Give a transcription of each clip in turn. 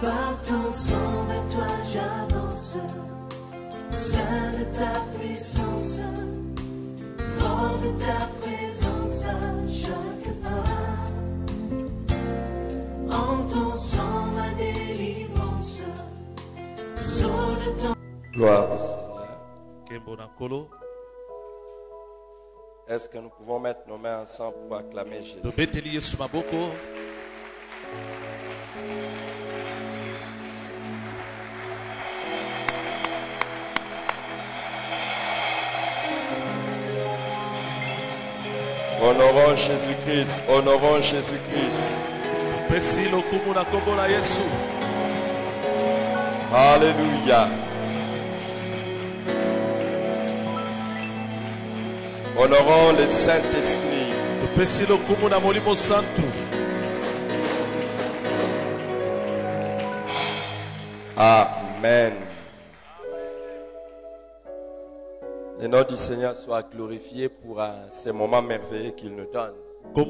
Par ton sang, vers toi j'avance. Saint de ta puissance, fort de ta présence à chaque pas. En ton sang, ma délivrance. Saut de ton Gloire au Seigneur. Est-ce que nous pouvons mettre nos mains ensemble pour acclamer Jésus? Honorons Jésus-Christ, honorons Jésus-Christ. topesi lokumu na nkombo na yesu Alléluia. Honorons le Saint-Esprit. topesi lokumu na molimo santu Amen. Nom du Seigneur soit glorifié pour euh, ces moments merveilleux qu'il nous donne. Je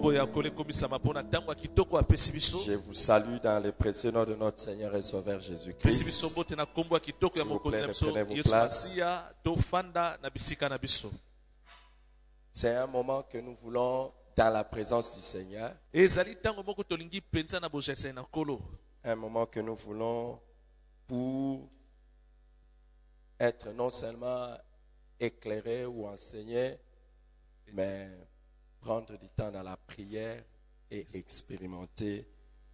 vous salue dans le précieux nom de notre Seigneur et Sauveur Jésus-Christ. S'il vous plaît, biso reprenez vos places. C'est un moment que nous voulons dans la présence du Seigneur. Un moment que nous voulons pour être non seulement éclairés ou enseignés, mais prendre du temps dans la prière et expérimenter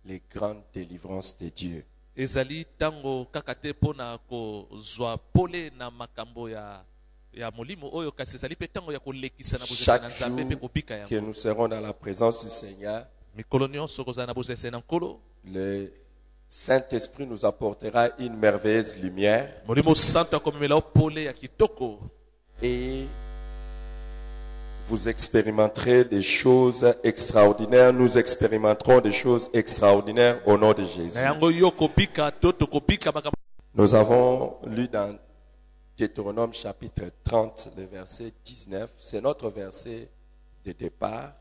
les grandes délivrances de Dieu. ezali ntango kaka te mpo na kozwa pole na makambo ya ya molimo oyo kasi ezali mpe ntango ya kolekisa na bozesai na Chaque nzambe mpe jour kobika que nous serons dans la présence du Seigneur, mikolo nyonso kozala na bozesai na nkolo. le Saint-Esprit nous apportera une merveilleuse lumière. Molimo santo akomemela o pole ya kitoko et vous expérimenterez des choses extraordinaires. Nous expérimenterons des choses extraordinaires au nom de Jésus. Nous avons lu dans Deutéronome chapitre 30, le verset 19. C'est notre verset de départ.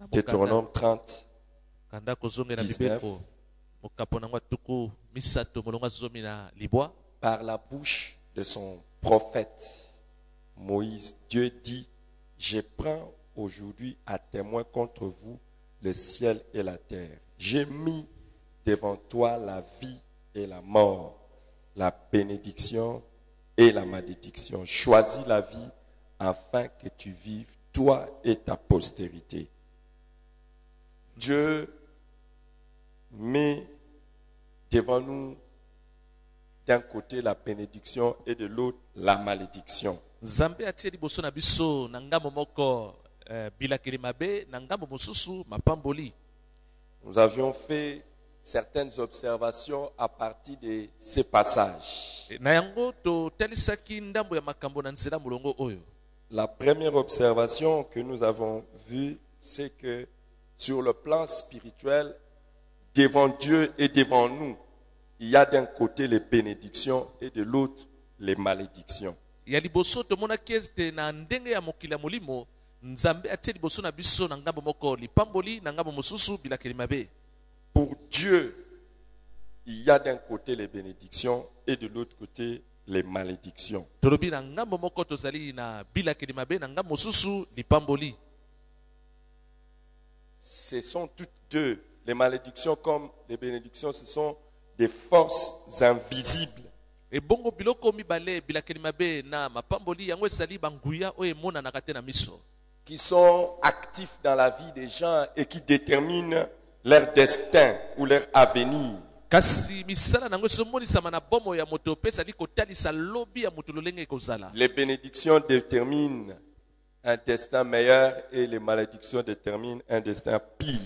Mokanda- Deutéronome 30, kanda kozongela 19. Par la bouche de son prophète Moïse, Dieu dit, je prends aujourd'hui à témoin contre vous le ciel et la terre. J'ai mis devant toi la vie et la mort, la bénédiction et la malédiction. Choisis la vie afin que tu vives, toi et ta postérité. Dieu met devant nous d'un côté la bénédiction et de l'autre la malédiction. eh, Nous avions fait certaines observations à partir de ces passages. Eh, La première observation que nous avons vue, c'est que sur le plan spirituel, devant Dieu et devant nous, il y a d'un côté les bénédictions et de l'autre les malédictions. Pour Dieu, il y a d'un côté les bénédictions et de l'autre côté les malédictions. Ce sont toutes deux, les malédictions comme les bénédictions, ce sont des forces invisibles ebongo biloko mibale bilakeli mabe na mapamboli yango ezali banguya oyo emonanaka te na miso qui sont actifs dans la vie des gens et qui déterminent leur destin ou leur avenir. kasi misala na yango ezomonisama na bomo ya moto mpe ezali kotalisa lobi ya moto lolenge ekozala Les bénédictions déterminent un destin meilleur et les malédictions déterminent un destin pire.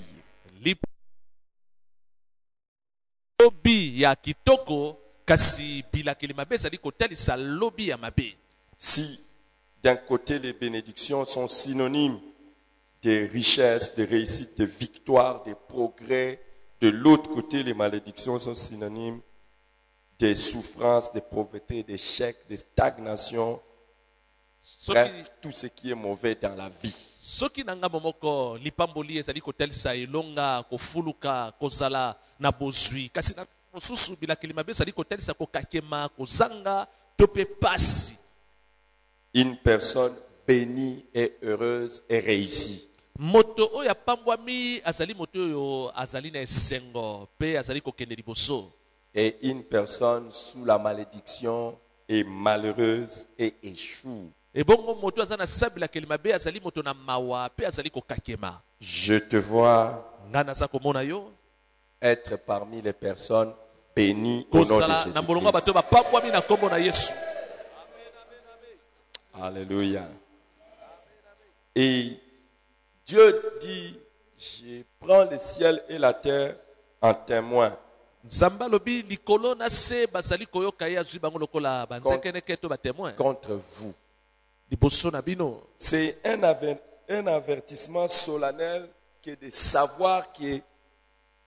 Lobi ya kitoko kasi bilakeli mabe ezali kotalisa lobi ya mabe Si d'un côté les bénédictions sont synonymes de richesse, de réussite, de victoire, de progrès, de l'autre côté les malédictions sont synonymes de souffrance, de pauvreté, d'échec, de stagnation soki, Bref, tout ce qui est mauvais dans la vie. soki na ngambo moko lipamboli ezali kotalisa elonga kofuluka kozala na bozwi. Kasi na mosusu bilakeli mabe ezali kotalisa kokakema kozanga to mpe pasi. Une personne bénie et heureuse et réussie. moto oyo apambwami azali moto oyo azali na esengo mpe azali kokende liboso. Et une personne sous la malédiction est malheureuse et échoue. ebongo moto aza na sa bilakeli mabe azali moto na mawa mpe azali kokakema. Je te vois ngai naza komona yo être parmi les personnes bénies au nom de Jésus. Alléluia. Et Dieu dit, je prends le ciel et la terre en témoin. contre vous. C'est un, un avertissement solennel que de savoir que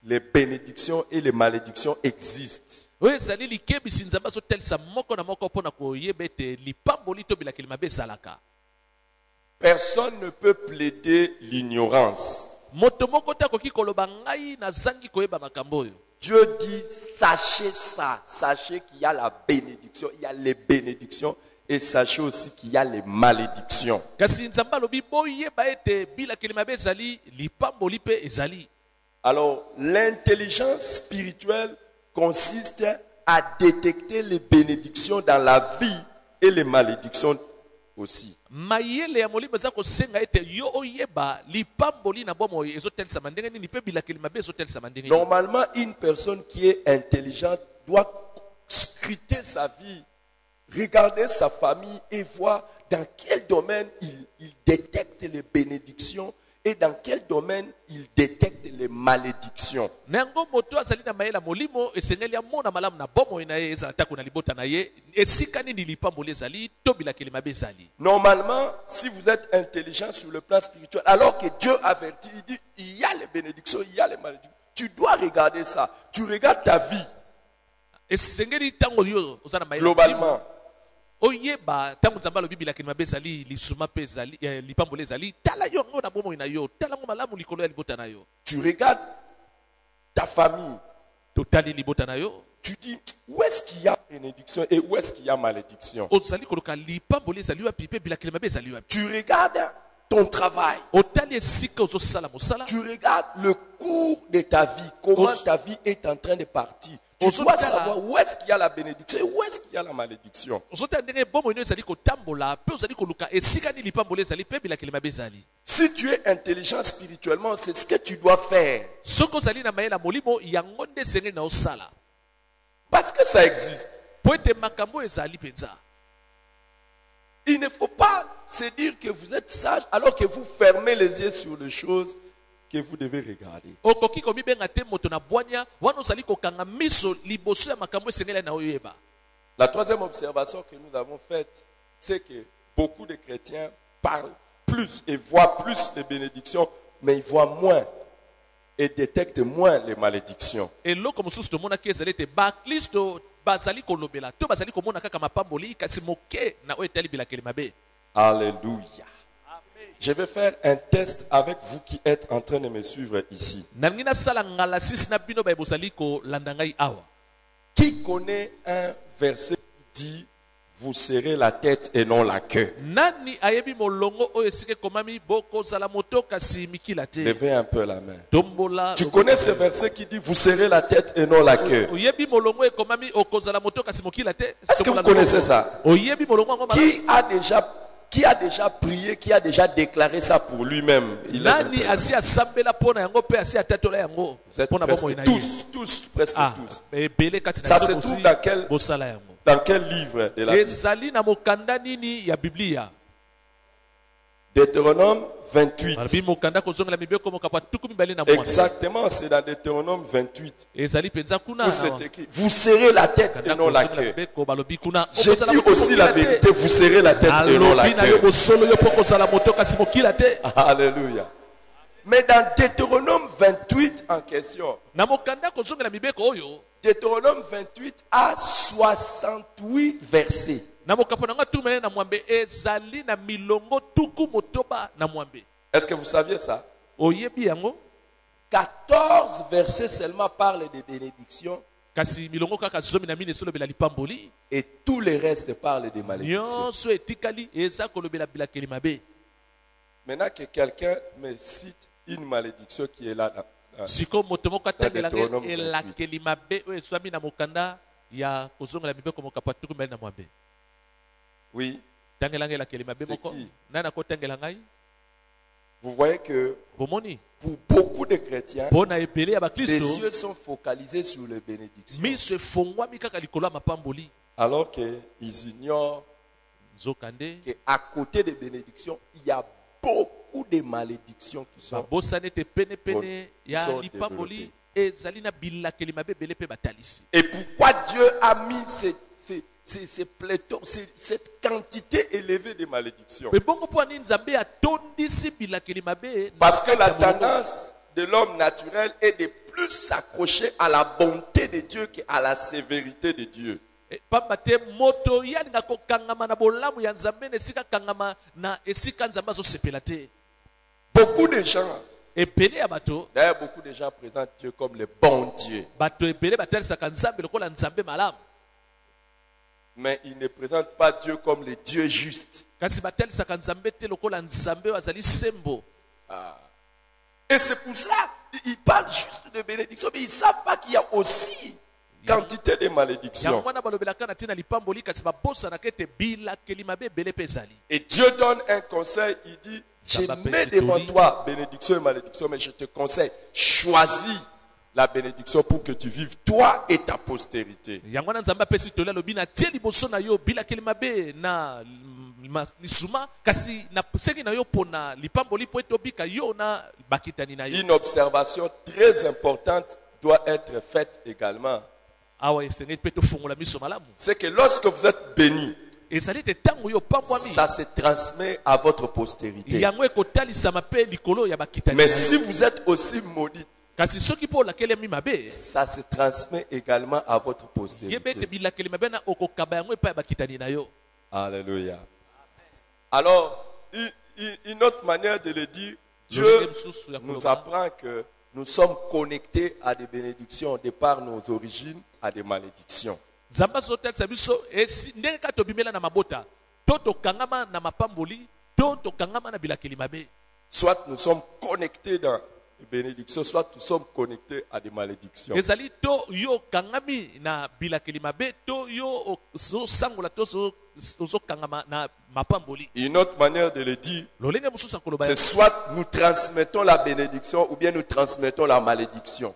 les bénédictions et les malédictions existent. Personne ne peut plaider l'ignorance. Dieu dit, sachez ça, sachez qu'il y a la bénédiction, il y a les bénédictions, et sachez aussi qu'il y a les malédictions. Alors, l'intelligence spirituelle consiste à détecter les bénédictions dans la vie et les malédictions aussi. Normalement, une personne qui est intelligente doit scruter sa vie, regarder sa famille et voir dans quel domaine il, il détecte les bénédictions et dans quel domaine il détecte les malédictions. Normalement, si vous êtes intelligent sur le plan spirituel, alors que Dieu avertit, il dit, il y a les bénédictions, il y a les malédictions. Tu dois regarder ça. Tu regardes ta vie globalement. Oyeba ntango nzambe alobi bilakeli mabe ezali lisuma mpe ezali eh, lipamboli ezali tala yo yango na bomoi na yo tala yango malamu likolo ya libota na yo Tu regardes ta famille. totali libota na yo Tu dis, où est-ce qu'il y a bénédiction et où est-ce qu'il y a malédiction? Ozali koluka lipamboli ezali wapi mpe bilakeli mabe ezali wapi? Tu regardes ton travail. Tu regardes le cours de ta vie, comment ta vie est en train de partir. Tu dois savoir où est-ce qu'il y a la bénédiction et où est-ce qu'il y a la malédiction. Si tu es intelligent spirituellement, c'est ce que tu dois faire. Parce que ça existe. Il ne faut pas se dire que vous êtes sage alors que vous fermez les yeux sur les choses que vous devez regarder. okoki komibenga te moto na bwanya wana ozali kokanga miso liboso ya makambo esengeli na oyeba La troisième observation que nous avons faite, c'est que beaucoup de chrétiens parlent plus et voient plus les bénédictions, mais ils voient moins et détectent moins les malédictions. eloko mosusu tomonaki ezali ete baklisto bazali kolobela to bazali komona kaka mapamboli kasi moke na oyo etali bilakeli mabe Alléluia. Je vais faire un test avec vous qui êtes en train de me suivre ici. Qui connaît un verset qui dit Vous serrez la tête et non la queue Levez un peu la main. Tu connais ce verset qui dit Vous serrez la tête et non la queue Est-ce que vous connaissez ça? Qui a déjà qui a déjà prié, qui a déjà déclaré ça pour lui-même? Il Vous êtes presque tous, tous, presque Ah, tous. Ça se trouve dans quel- Dans quel livre de la Bible na mwambe Exactement, c'est dans Deutéronome 28 ezali mpenza kuna où c'est écrit Vous serrez la tête et non la queue. Je dis aussi la vérité, vous serrez la tête et non la queue. Alléluia. Mais dans Deutéronome 28 en question, Deutéronome 28 a 68 versets. Na mokapo na nga tumene na mwambe ezali na milongo tuku motoba na mwambe. Est-ce que vous saviez ça? Oyebi yango? 14 versets seulement parlent de bénédictions. Kasi milongo kaka zomi na mine esolobela lipamboli. Et tout le reste parle de malédictions. nyonso etikali eza kolobela bilakeli mabe. Maintenant que quelqu'un me cite une malédiction qui est là, dans- dans- sikoyo oui, C'est qui? vous voyez que pour beaucoup de chrétiens, les yeux sont focalisés sur les bénédictions, alors qu'ils ignorent qu'à côté des bénédictions, il y a beaucoup de malédictions qui sont. ya sont batalisi. Et pourquoi Dieu a mis ces, ces, ces, ces pléthores, ces- cette quantité élevée de malédictions. Parce que la tendance de l'homme naturel est de plus s'accrocher à la bonté de Dieu qu'à la sévérité de Dieu. Eh, Beaucoup de gens, d'ailleurs beaucoup de gens présentent Dieu comme le bon Dieu, bato ebele batalisaka nzambe lokola nzambe malamu mais ils ne présentent pas Dieu comme le Dieu juste. sembo. Et c'est pour cela qu'ils parlent juste de bénédiction, mais ils ne savent pas qu'il y a aussi quantité de malédictions. Et Dieu donne un conseil, il dit, je mets devant toi bénédiction et malédiction, mais je te conseille, choisis la bénédiction pour que tu vives toi et ta postérité. Une observation très importante doit être faite également. C'est que lorsque vous êtes béni, ça se transmet à votre postérité. Mais si vous êtes aussi maudite, ça se transmet également à votre postérité. na yo Alléluia. Alors, une, autre manière de le dire, Dieu nous apprend que nous sommes connectés à des bénédictions de par nos origines, à des malédictions. Soit nous sommes connectés dans les bénédictions, soit nous sommes connectés à des malédictions. Une autre manière de le dire, c'est soit nous transmettons la bénédiction ou bien nous transmettons la malédiction.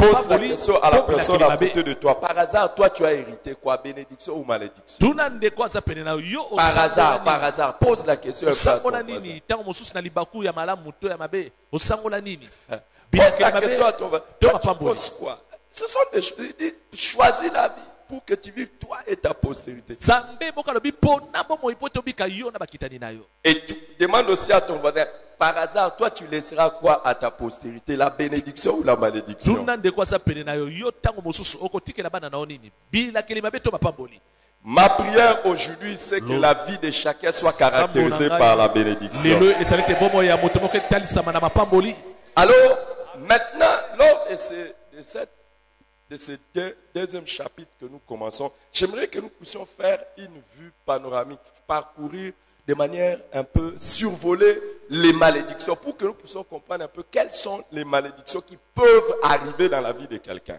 Pose la question à la personne à côté de toi. Par hasard, toi, tu as hérité quoi? Bénédiction ou malédiction? Par hasard, par hasard. Pose la question. Pose la question à ton Toi, tu penses quoi? Ce sont des choses. Choisis la vie pour que tu vives toi et ta postérité. Et tu demandes aussi à ton voisin, par hasard, toi, tu laisseras quoi à ta postérité? La bénédiction ou la malédiction? Ma prière aujourd'hui, c'est que la vie de chacun soit caractérisée par la bénédiction. Alors, maintenant, lors de, ce, de, cette, de ce deux- deuxième chapitre que nous commençons, j'aimerais que nous puissions faire une vue panoramique, parcourir de manière un peu survoler les malédictions pour que nous puissions comprendre un peu quelles sont les malédictions qui peuvent arriver dans la vie de quelqu'un.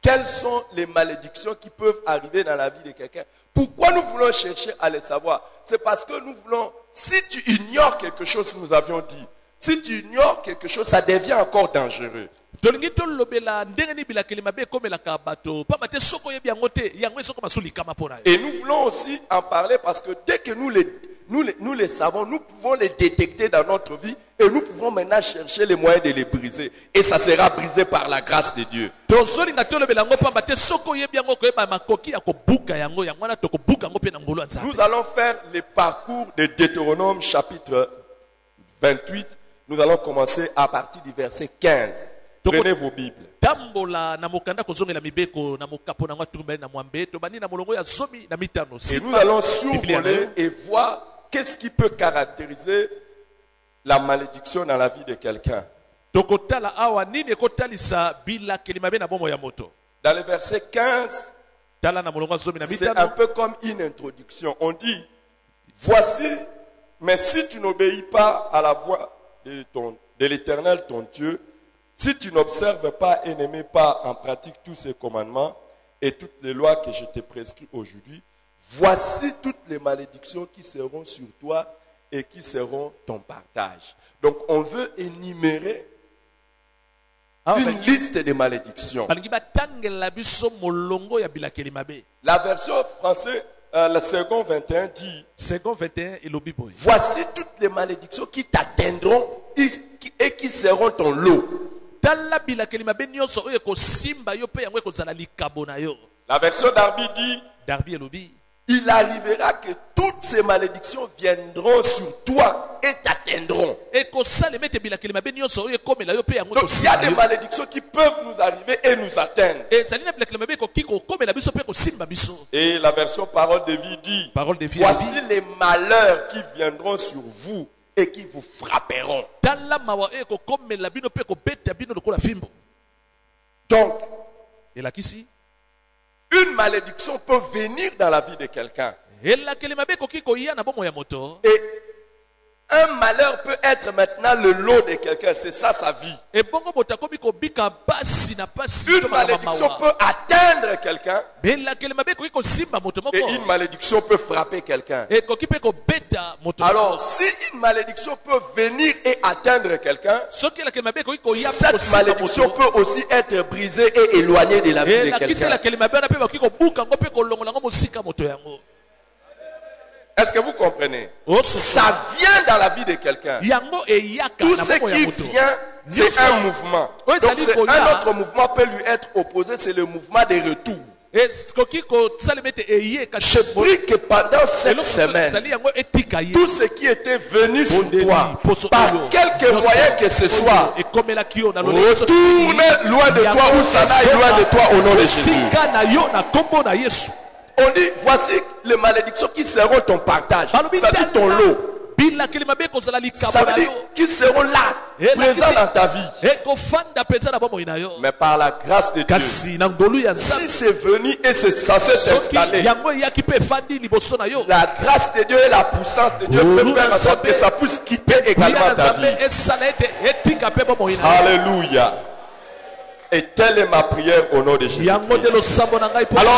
Quelles sont les malédictions qui peuvent arriver dans la vie de quelqu'un? Pourquoi nous voulons chercher à les savoir? C'est parce que nous voulons, si tu ignores quelque chose, nous avions dit, si tu ignores quelque chose, ça devient encore dangereux. Tolingi tolobela ndenge nini bilakeli mabe ekomelaka bato pamba te soki oyebi yango te yango ezokoma so likama mpo na yo Et nous voulons aussi en parler parce que dès que nous les, nous les, nous les savons, nous pouvons les détecter dans notre vie et nous pouvons maintenant chercher les moyens de les briser. Et ça sera brisé par la grâce de Dieu. tozolinga tolobela yango pamba te soki oyebi yango koyeba makoki ya kobuka yango yango wana tokobuka yango mpe na ngolo ya nzambe Nous allons faire le parcours de Deutéronome chapitre 28 Nous allons commencer à partir du verset 15. Prenez vos Bibles. tambola na mokanda kozongela mibeko na mokapo nango atumbali na mwambe tobandi na molongo ya zomi na mitano Et nous allons survoler et voir qu'est-ce qui peut caractériser la malédiction dans la vie de quelqu'un. tokotala awa nini ekotalisa bilakeli mabe na bomoi ya moto? Dans le verset 15, tala na molongo ya zomi na c'est un mitano peu comme une introduction. On dit, voici, mais si tu n'obéis pas à la voix de, ton- de l'Éternel, ton Dieu, si tu n'observes pas et ne mets pas en pratique tous ses commandements et toutes les lois que je te prescris aujourd'hui, voici toutes les malédictions qui seront sur toi et qui seront ton partage. Donc on veut énumérer Awa une balingi- liste de malédictions. La version française, euh, le second 21 dit, second 21 elobi boye Voici toutes les malédictions qui t'atteindront et qui seront ton lot. Tala bilakeli mabe nyonso oyo ekosimba yo mpe yango ekozala likabo na yo. La version d'Arbi dit darbi elobi Il arrivera que toutes ces malédictions viendront sur toi et t'atteindront. Donc il y a des malédictions qui peuvent nous arriver et nous atteindre. Et la version parole de vie dit parole de vie Voici les malheurs qui viendront sur vous et qui vous frapperont. Donc, une malédiction peut venir dans la vie de quelqu'un. Et un malheur peut être maintenant le lot de quelqu'un. C'est ça sa vie. Une malédiction peut atteindre quelqu'un et une malédiction peut frapper quelqu'un. Alors, si une malédiction peut venir et atteindre quelqu'un, cette malédiction peut aussi être brisée et éloignée de la vie de elakisi quelqu'un. Est-ce que vous comprenez? Ososo Ça vient dans la vie de quelqu'un. Tout ce qui vient, c'est un mouvement. Donc, un autre mouvement peut lui être opposé, c'est le mouvement de retour. ekoki kosalema ete eye kasi Je prie que pendant cette semaine, tout ce qui était venu sur toi, par quelque moyen que ce soit, retourne loin de toi ou s'en aille loin de toi au nom de Jésus. On dit, voici les malédictions qui seront ton partage. dit ton lot. Ça veut dire yo qui seront là, présents dans ta vie. Mais par la grâce de Dieu, si c'est venu et c'est censé s'installer, la grâce de Dieu et la puissance de Dieu Oh, peuvent faire en sorte que ça puisse quitter également ta vie. Alléluia. Et telle est ma prière au nom de Jésus. Alors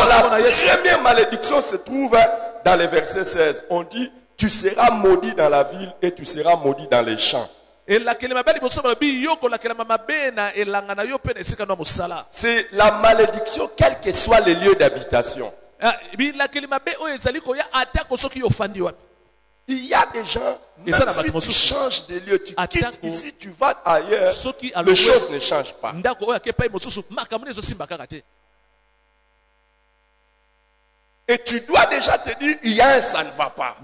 la première malédiction se trouve dans le verset 16. On dit, tu seras maudit dans la ville et tu seras maudit dans les champs. C'est la malédiction, quel que soit le lieu d'habitation. Il y a des gens, même si tu changes de lieu, tu quittes ici, tu vas ailleurs, les choses ne changent pas. Et tu dois déjà te dire, il y a un ça ne va pas.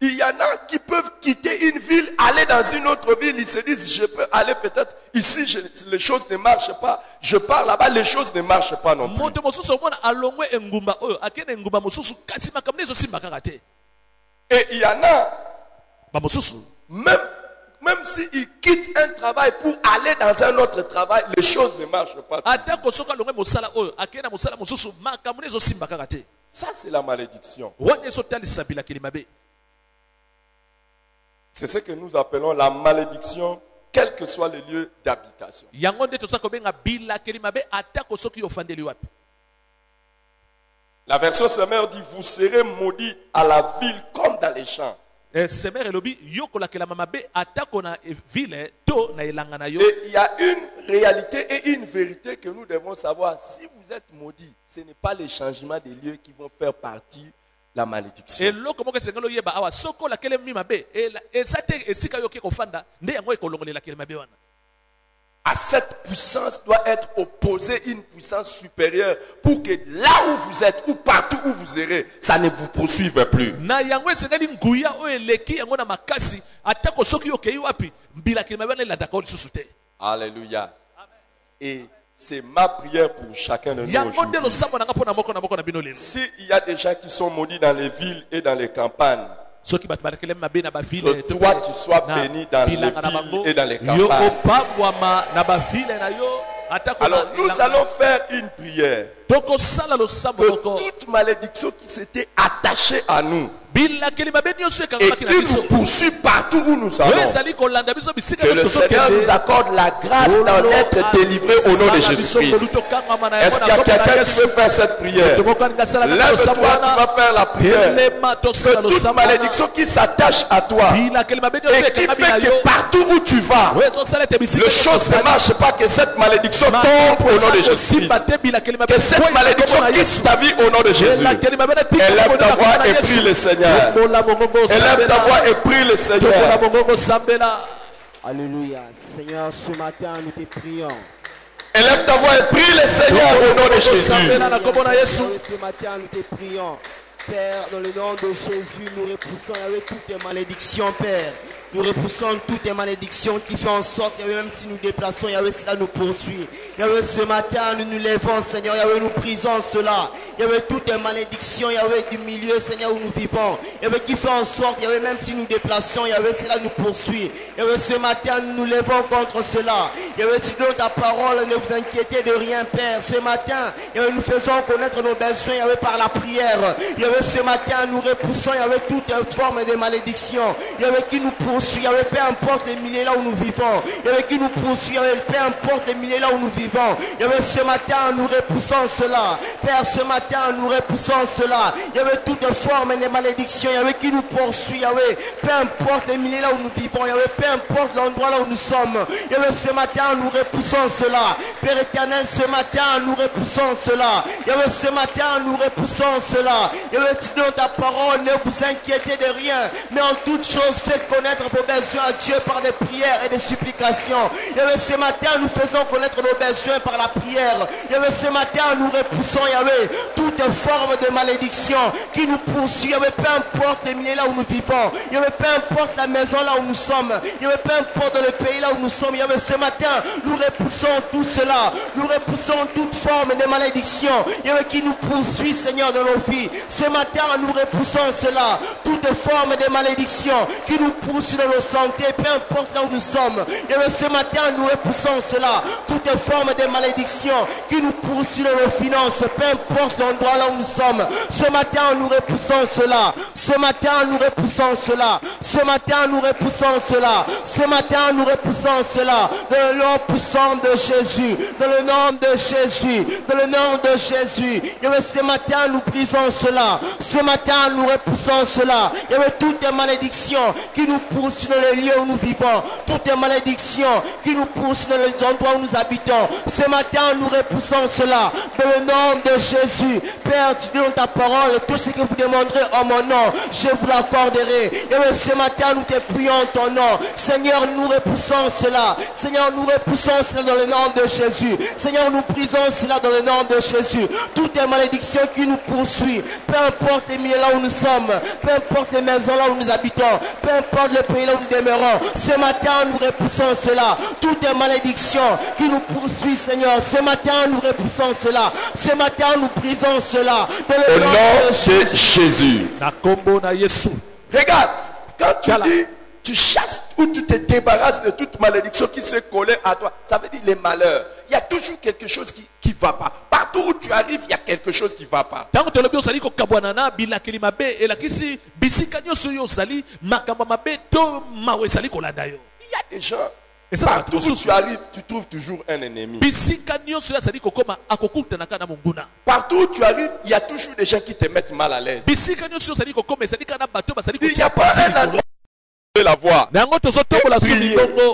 Il y en a qui peuvent quitter une ville, aller dans une autre ville. Ils se disent, je peux aller peut-être ici, je- les choses ne marchent pas. Je pars là-bas, les choses ne marchent pas non plus. te Et il y en a, même, même s'ils quittent un travail pour aller dans un autre travail, les choses ne marchent pas. Ça, c'est la malédiction. wana ezotalisa bilakeli mabe C'est ce que nous appelons la malédiction, quel que soit le lieu d'habitation. La version sommaire dit, vous serez maudits à la ville comme dans les champs. Semer Et il y a une réalité et une vérité que nous devons savoir. Si vous êtes maudit, ce n'est pas les changements des lieux qui vont faire partie la malédiction. eloko moko esengeli oyeba awa soki olakelemi mabe ela- eza te esika yo oke kofanda nde yango ekolongola elakeli mabe wana à cette puissance doit être opposée une puissance supérieure pour que là où vous êtes ou partout où vous irez, ça ne vous poursuive plus. Alléluia. Et c'est ma prière pour chacun de nous S'il y a des gens qui sont maudits dans les villes et dans les campagnes, Que toi, tu sois béni dans les villes et dans les campagnes. alors nous allons faire une prière. Moko toute malédiction qui s'était attachée à nous et qui nous poursuit partout où nous allons, que le Seigneur nous accorde la grâce d'en être délivré au nom de Jésus-Christ. Est-ce qu'il y a quelqu'un qui veut faire cette prière? Lève-toi, tu vas faire la prière. Que toute malédiction qui s'attache à toi et qui fait que partout où tu vas, les choses ne marchent pas, que cette malédiction tombe au nom de Jésus-Christ. Que cette malédiction quitte ta vie au nom de Jésus? Élève ta voix et prie le Seigneur. Élève ta voix et prie le Seigneur. Alléluia. Seigneur, ce matin, nous te prions. Élève ta voix et prie le Seigneur au nom de Jésus. Seigneur, ce matin, nous te prions. Père, dans le nom de Jésus, nous repoussons avec toutes tes malédictions, Père. Nous repoussons toutes les malédictions qui font en sorte, Yahweh, même si nous déplaçons, Yahweh, cela nous poursuit. Yahweh, ce matin, nous nous levons, Seigneur, Yahweh, nous prisons cela. Yahweh, toutes les malédictions, Yahweh, du milieu, Seigneur, où nous vivons. Yahweh, qui fait en sorte, Yahweh, même si nous déplaçons, Yahweh, cela nous poursuit. Yahweh, ce matin, nous nous levons contre cela. Yahweh, tu donnes ta parole, ne vous inquiétez de rien, Père. Ce matin, Yahweh, nous faisons connaître nos besoins, Yahweh, par la prière. Yahweh, ce matin, nous repoussons, Yahweh, toute forme de malédiction. Yahweh, qui nous poursuit, Yahweh, peu importe les milliers là où nous vivons. Yahweh, qui nous poursuit, peu importe les milliers là où nous vivons. Yahweh, ce matin, nous repoussons cela. Père, ce matin, nous repoussons cela. Yahweh, toute forme de malédiction, Yahweh, qui nous poursuit, Yahweh, peu importe les milliers là où nous vivons, Yahweh, peu importe l'endroit là où nous sommes. Yahweh, ce matin, nous repoussons cela. Père éternel, ce matin, nous repoussons cela. Yahweh, ce matin, nous repoussons cela. Yahweh, donnes ta parole, ne vous inquiétez de rien, mais en toute chose, faites connaître vos besoins à Dieu par des prières et des supplications. Ce matin, nous faisons connaître nos besoins par la prière. Ce matin, nous repoussons, Yahweh, toute forme de malédiction qui nous poursuit. Yahweh, peu importe les milliers là où nous vivons. Peu importe la maison là où nous sommes. Peu importe le pays là où nous sommes. Yahweh, ce matin, nous repoussons tout cela. Nous repoussons toute forme de malédiction. Qui nous poursuit, Seigneur, dans nos vies. Ce matin, nous repoussons cela. Toute forme de malédiction qui nous poursuit dans nos santé, peu importe là où nous sommes. Et ce matin, nous repoussons cela. Toute forme de malédiction qui nous poursuit dans nos finances, peu importe l'endroit là où nous sommes. Ce matin, nous repoussons cela. Ce matin, nous repoussons cela. Ce matin, nous repoussons cela. Ce matin, nous repoussons cela. Dans le nom puissant de Jésus. Dans le nom de Jésus. Dans le nom de Jésus. Et ce matin, nous brisons cela. Ce matin, nous repoussons cela. Avait toutes les malédictions qui nous poursuivent dans les lieux où nous vivons. Toutes les malédictions qui nous poussent dans les endroits où nous habitons. Ce matin, nous repoussons cela. Dans le nom de Jésus. Père, tu donnes ta parole. Tout ce que vous demanderez en mon nom, je vous l'accorderai. Et ce matin, nous te prions en ton nom. Seigneur, nous repoussons cela. Seigneur, nous repoussons cela dans le nom de Jésus. Seigneur, nous prisons cela dans le nom de Jésus. Toutes les malédictions qui nous poursuivent, peu importe les milieux là où nous sommes, peu importe les maisons là où nous habitons, peu importe le pays là où nous demeurons, ce matin nous repoussons cela. Toutes les malédictions qui nous poursuivent, Seigneur, ce matin nous repoussons cela. Ce matin nous prisons cela. Dans le Au nom nom de Jésus. Jésus. Regarde, quand tu Voilà. dis, tu chasses ou tu te débarrasses de toute malédiction qui s'est collée à toi, ça veut dire les malheurs. Il y a toujours quelque chose qui ne va pas. Partout où tu arrives, il y a quelque chose qui ne va pas. Il y a des gens, Et ça, partout où tu arrives, tu trouves toujours un ennemi. Partout où tu arrives, il y a toujours des gens qui te mettent mal à l'aise. Il n'y a pas un endroit la voie.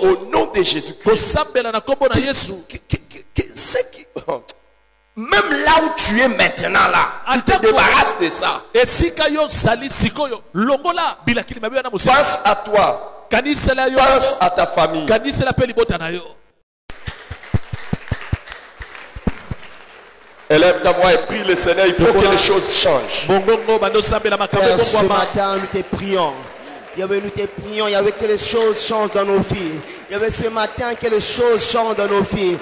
Au nom de Jésus-Christ. Oh. Même là où tu es maintenant là, tu te débarrasses de ça. Pense à toi. Pense à ta famille. Élève ta voix et prie le Seigneur. Il faut que les choses changent. Et ce matin, nous te prions. Yahweh, nous te prions. Yahweh, que les choses changent dans nos vies. Yahweh, ce matin, que les choses changent dans nos vies.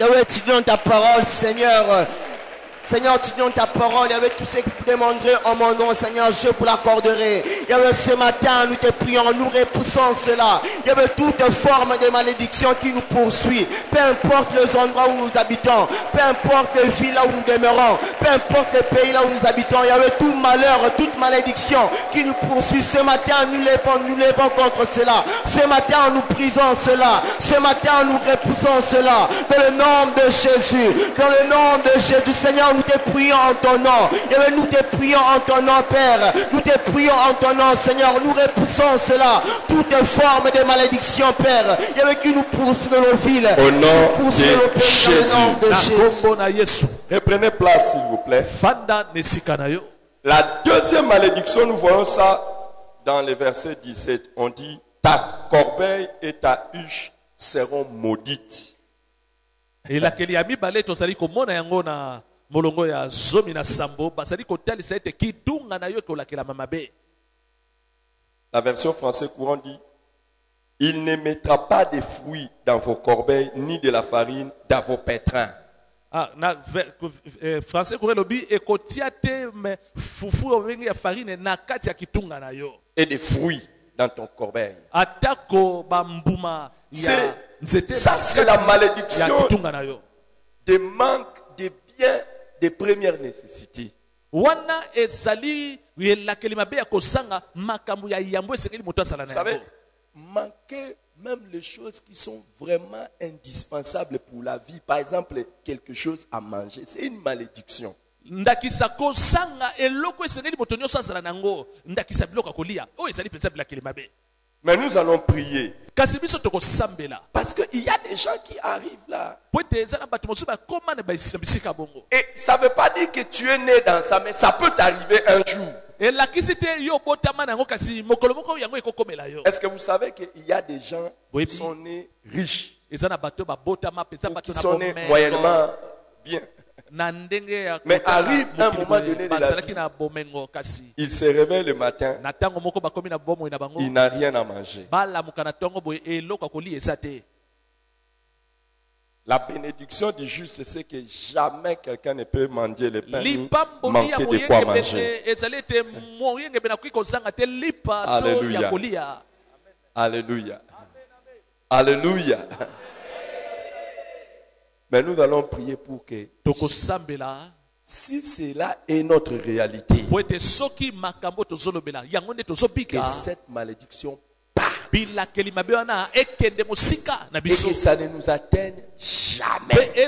Yahweh, tu donnes ta parole, Seigneur. Seigneur, tu donnes ta parole. Yahweh, tout ce que vous demanderez en mon nom, Seigneur, je vous l'accorderai. Yahweh, ce matin, nous te prions, nous repoussons cela. Yahweh, toute forme de malédiction qui nous poursuit. Peu importe les endroits où nous habitons. Peu importe les villes là où nous demeurons. Peu importe les pays là où nous habitons. Yahweh, tout malheur, toute malédiction qui nous poursuit. Ce matin, nous levons, nous levons contre cela. Ce matin, nous prisons cela. Ce matin, nous repoussons cela. Dans le nom de Jésus. Dans le nom de Jésus. Seigneur, nous te prions en ton nom. Yahweh, nous te prions en ton nom, Père. Nous te prions en ton nom, Seigneur. Nous repoussons cela. Toute forme de malédiction, Père. Yahweh, qui nous poursuit dans nos villes. Au nom nous de nos pays, dans le nom de Jésus. Reprenez place, s'il vous plaît. La deuxième malédiction, nous voyons ça dans le verset 17. On dit, ta corbeille et ta huche seront maudites. Molongo ya zomi na sambo bazali kotalisa ete kitunga na yo ekolakelama mabe La version française courant dit, il ne mettra pas de fruits dans vos corbeilles, ni de la farine dans vos pétrins. ah, na eh, français kore elobi ekotia te fufu ndenge ya farine na kati ya kitunga na yo Et des fruits dans ton corbeille. atako bambuma ya nzete ça, c'est la malédiction. Des manques de biens de première nécessité. wana ezali elakeli mabe ya kozanga makambo ya yambo esengeli moto asala na savez, yango manquer même les choses qui sont vraiment indispensables pour la vie. Par exemple, quelque chose à manger. C'est une malédiction. ndakisa kozanga eloko esengeli moto nyonso azala na yango ndakisa biloko ya kolia oyo ezali mpenza bilakeli mabe Mais nous allons prier. Parce qu'il y a des gens qui arrivent là. Et ça ne veut pas dire que tu es né dans ça, mais ça peut t'arriver un jour. Est-ce que vous savez qu'il y a des gens qui sont nés riches? Ou qui sont nés moyennement bien Mais arrive un moment donné de la vie. Il se réveille le matin, il n'a rien à manger. te La bénédiction du juste, c'est que jamais quelqu'un ne peut mendier le pain ni manquer de quoi manger. Alléluia. Alléluia. Alléluia. Mais nous allons prier pour que si cela est notre réalité, que cette malédiction parte. et que ça ne nous atteigne jamais.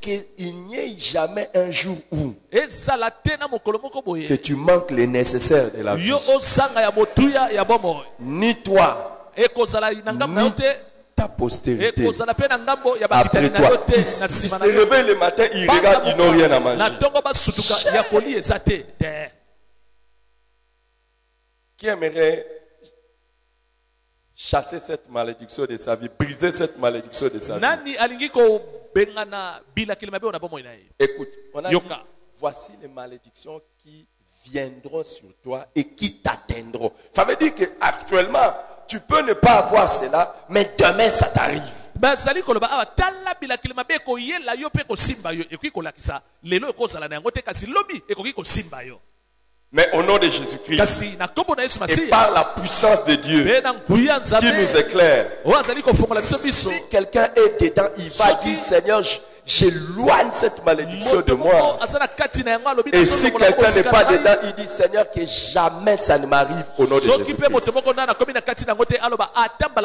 Qu'il n'y ait jamais un jour où que tu manques le nécessaire de la vie. Ni toi, ni ta postérité. Après toi, se le matin, ils regardent, ils n'ont rien à manger. Qui aimerait chasser cette malédiction de sa vie, briser cette malédiction de sa vie? Écoute, on a dit, voici les malédictions qui viendront sur toi et qui t'atteindront. Ça veut dire que actuellement, tu peux ne pas avoir cela, mais demain ça t'arrive. bazali koloba awa tala bilakeli mabe ekoyela yo mpe kosimba yo ekoki kolakisa. Lelo ekozala na yango te kasi lobi ekoki kosimba yo. Mais au nom de Jésus-Christ et par la puissance de Dieu qui nous éclaire, si quelqu'un est dedans, il va dire Seigneur, je- j'éloigne cette malédiction de moi. Et si quelqu'un n'est pas dedans, il dit Seigneur, que jamais ça ne m'arrive au nom de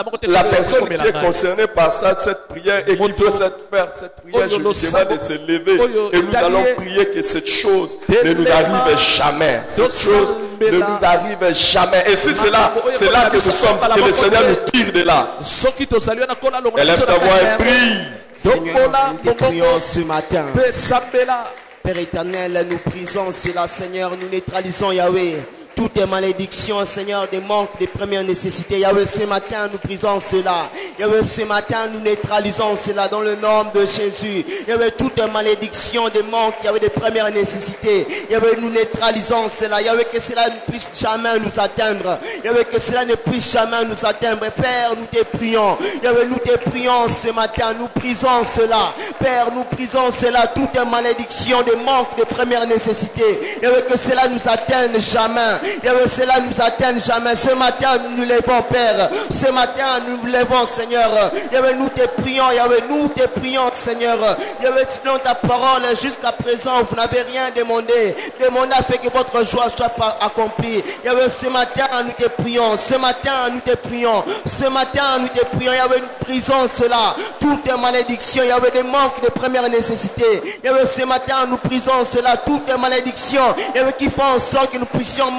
moko te La personne qui est concernée par ça, cette prière et qui veut cette, faire cette prière, je lui demande de se lever et nous allons prier que cette chose ne nous arrive jamais. Cette chose ne nous arrive jamais. Et si c'est là, c'est là que nous sommes, que le Seigneur nous tire de là. Élève ta voix et prie. Seigneur, nous bonbongo. ce matin. Père éternel, nous prisons cela, Seigneur, nous neutralisons Yahweh. Toutes les malédictions, Seigneur, des manques, des premières nécessités. Yahweh, ce matin, nous brisons cela. Yahweh, ce matin, nous neutralisons cela dans le nom de Jésus. Yahweh, toutes les malédictions, des manques, Yahweh, des premières nécessités. Yahweh, nous neutralisons cela. Yahweh, que cela ne puisse jamais nous atteindre. Yahweh, que cela ne puisse jamais nous atteindre. Père, nous te prions. Yahweh, nous te prions ce matin. Nous brisons cela. Père, nous brisons cela. Toutes les malédictions, des manques, des premières nécessités. Yahweh, que cela nous atteigne jamais. Yahweh, cela nous atteigne jamais. Ce matin, nous levons, Père. Ce matin, nous levons, Seigneur. Yahweh, nous te prions. Yahweh, nous te prions, Seigneur. Yahweh, selon ta parole, jusqu'à présent, vous n'avez rien demandé. Demandez afin que votre joie soit accomplie. Yahweh, ce matin, nous te prions. Ce matin, nous te prions. Ce matin, nous te prions. Yahweh, nous brisons cela. Toutes les malédictions. Yahweh, des manques de premières nécessités. Yahweh, ce matin, nous brisons cela. Toutes les malédictions. Yahweh, qui font en sorte que nous puissions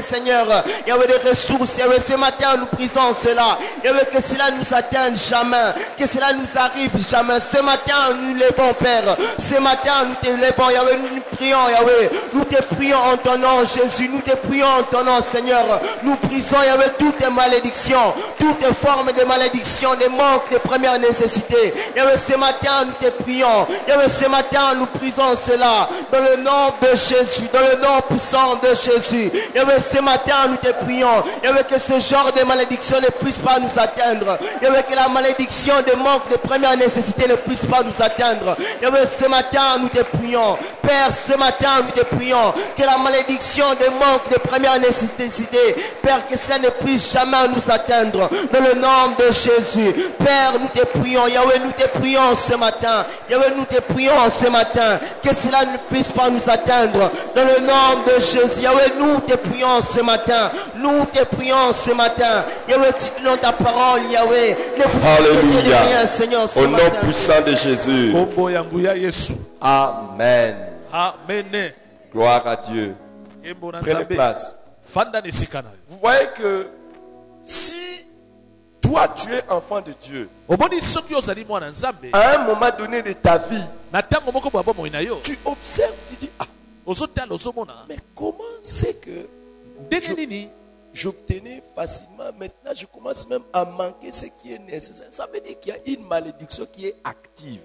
Seigneur. Yahweh, des ressources. Yahweh, ce matin, nous brisons cela. Yahweh, que cela nous atteigne jamais. Que cela nous arrive jamais. Ce matin, nous levons, Père. Ce matin, nous te levons. Yahweh, nous nous prions, Yahweh. Nous te prions en ton nom, Jésus. Nous te prions en ton nom, Seigneur. Nous brisons, Yahweh, toutes les malédictions. Toutes les formes de malédictions, des manques, des premières nécessités. Yahweh, ce matin, nous te prions. Yahweh, ce matin, nous brisons cela. Dans le nom de Jésus. Dans le nom puissant de Jésus. Ce matin, nous te prions. Yahweh, que ce genre de malédiction ne puisse pas nous atteindre. Yahweh, que la malédiction des manques de première nécessité ne puisse pas nous atteindre. Yahweh, ce matin, nous te prions. Père, ce matin, nous te prions. Que la malédiction des manques de première nécessité, Père, que cela ne puisse jamais nous atteindre. Dans le nom de Jésus. Père, nous te prions. Yahweh, nous te prions ce matin. Yahweh, nous te prions ce matin. Que cela ne puisse pas nous atteindre. Dans le nom de Jésus. Yahweh, nous te prions ce matin. Nous te prions ce matin. Yahweh, dans ta parole, Yahweh. Rien, Seigneur, ce Au nom matin. puissant de Jésus. Amen. amene Gloire à Dieu. Prenez place. Vous voyez que si toi tu es enfant de Dieu, à un moment donné de ta vie, tu observes, tu dis, ah, mais comment c'est que j'obtenais facilement, maintenant je commence même à manquer ce qui est nécessaire. Ça veut dire qu'il y a une malédiction qui est active.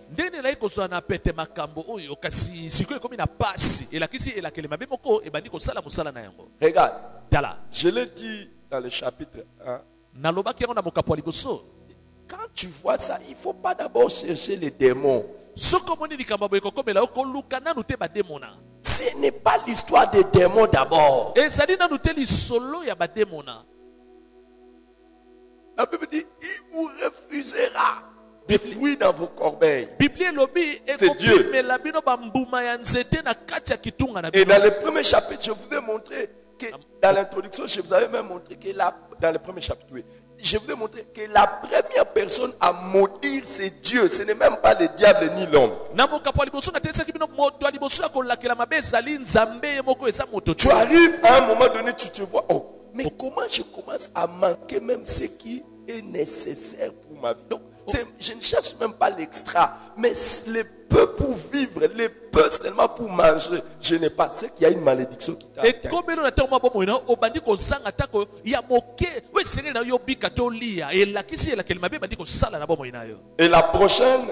Regarde, je l'ai dit dans le chapitre 1. nalobaki yango na mokapo ya liboso Quand tu vois ça, il ne faut pas d'abord chercher les démons. Ce n'est pas l'histoire des démons d'abord. La Bible dit, il vous refusera des fruits dans vos corbeilles. elobi Dieu. Et dans le premier chapitre, je vous ai montré que, dans l'introduction, je vous avais même montré que la, dans le premier chapitre, je vous ai montré que la première personne à maudire, c'est Dieu. Ce n'est même pas le diable ni l'homme. Tu arrives à un moment donné, tu te vois, oh, mais comment je commence à manquer même ce qui est nécessaire pour ma vie? Donc, je ne cherche même pas l'extra, mais le peu pour vivre, le peu seulement pour manger, je n'ai pas. C'est qu'il y a une malédiction qui t'a Et la prochaine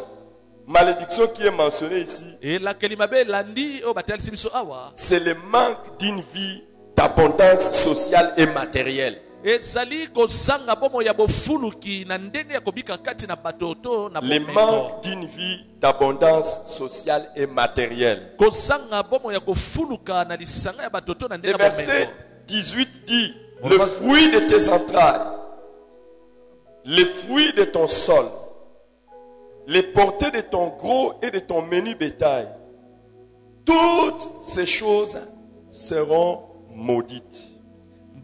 malédiction qui est mentionnée ici, c'est le manque d'une vie d'abondance sociale et matérielle. Ezali kozanga bomoi ya bofuluki na ndenge ya kobika kati na bato to na Le bomengo manque d'une vie d'abondance sociale et matérielle. kozanga bomoi ya kofuluka na lisanga ya bato to na Et verset bomengo 18 dit, le fruit de tes entrailles, les fruits de ton sol, les portées de ton gros et de ton menu bétail, toutes ces choses seront maudites.